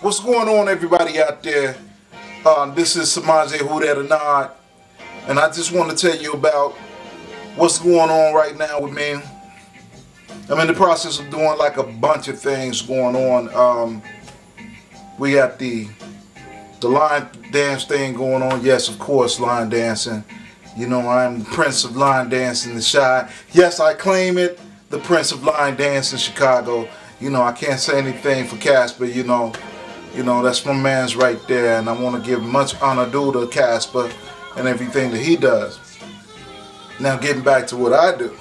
What's going on, everybody out there? Uh, this is Semaj' Annod, and I just want to tell you about what's going on right now with me. I'm in the process of doing like a bunch of things going on. Um, we got the the line dance thing going on. Yes, of course, line dancing. You know, I'm the prince of line dancing the Chi. Yes, I claim it, the prince of line dance in Chicago. You know, I can't say anything for Casper, you know. You know, that's my man's right there, and I want to give much honor due to Casper and everything that he does. Now, getting back to what I do.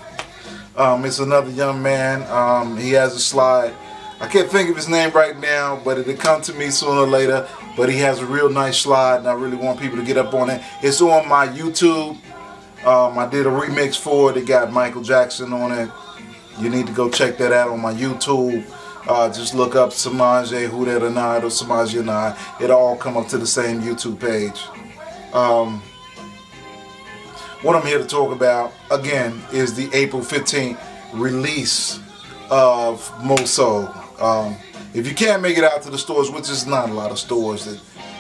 Um, it's another young man. Um, he has a slide. I can't think of his name right now, but it'll come to me sooner or later. But he has a real nice slide, and I really want people to get up on it. It's on my YouTube. Um, I did a remix for it. It got Michael Jackson on it. You need to go check that out on my YouTube. Uh, just look up Semaj' Who That or and I. It'll all come up to the same YouTube page. Um, what I'm here to talk about, again, is the April 15th release of Mo'Soul. Um, if you can't make it out to the stores, which is not a lot of stores that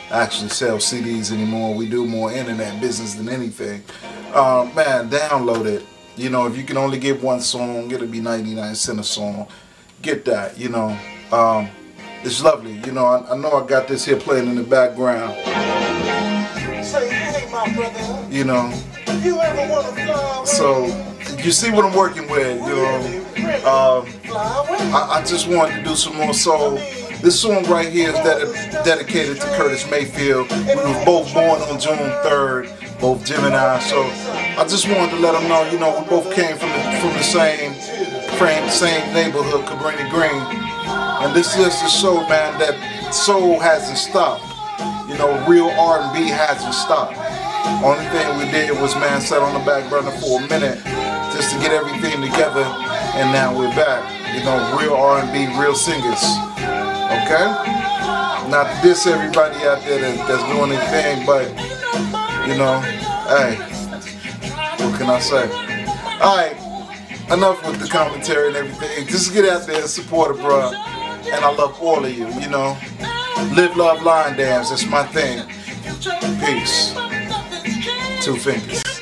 actually sell CDs anymore, we do more internet business than anything. Uh, man, download it. You know, if you can only get one song, it'll be 99 cents a song. Get that, you know. Um, it's lovely. You know, I, I know I got this here playing in the background. Say, hey, my brother. You know, You ever want to fly so you see what I'm working with, you know. Um. I, I just wanted to do some more soul. This song right here is dedi- dedicated to Curtis Mayfield. We were both born on June 3rd, both Jim and I. So I just wanted to let them know, you know, we both came from the, from the same frame, same neighborhood, Cabrini Green. And this is to show, man, that soul hasn't stopped. You know, real R&B hasn't stopped. Only thing we did was, man, sat on the back burner for a minute just to get everything together, and now we're back. You know, real R&B, real singers. Okay? Not to diss everybody out there that, that's doing their thing, but you know, hey, what can I say? Alright, enough with the commentary and everything. Just get out there and support it, bro. And I love all of you, you know. Live, love, line dance, that's my thing. Peace. Two fingers.